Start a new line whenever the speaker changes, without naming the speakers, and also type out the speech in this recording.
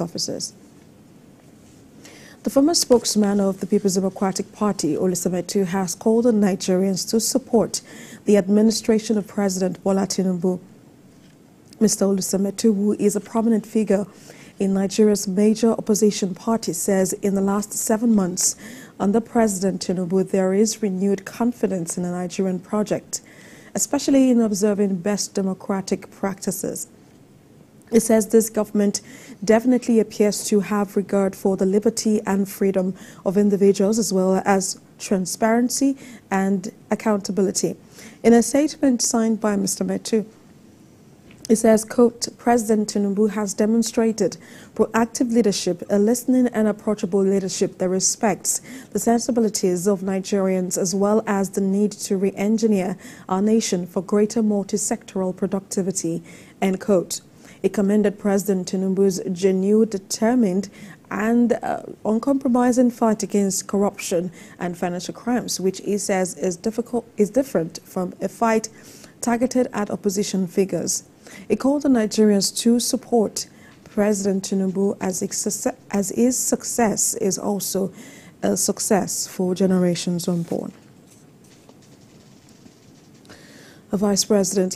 officers. The former spokesman of the People's Democratic Party, Olisa Metuh, has called on Nigerians to support the administration of President Bola Tinubu. Mr. Olisa Metuh, who is a prominent figure in Nigeria's major opposition party, says in the last seven months under President Tinubu, there is renewed confidence in the Nigerian project, especially in observing best democratic practices. It says this government definitely appears to have regard for the liberty and freedom of individuals as well as transparency and accountability. In a statement signed by Mr. Metuh, it says, quote, President Tinubu has demonstrated proactive leadership, a listening and approachable leadership that respects the sensibilities of Nigerians as well as the need to re-engineer our nation for greater multi-sectoral productivity, end quote. It commended President Tinubu's genuine, determined, and uh, uncompromising fight against corruption and financial crimes, which he says is difficult is different from a fight targeted at opposition figures. He called on Nigerians to support President Tinubu as, as his success is also a success for generations unborn. A vice president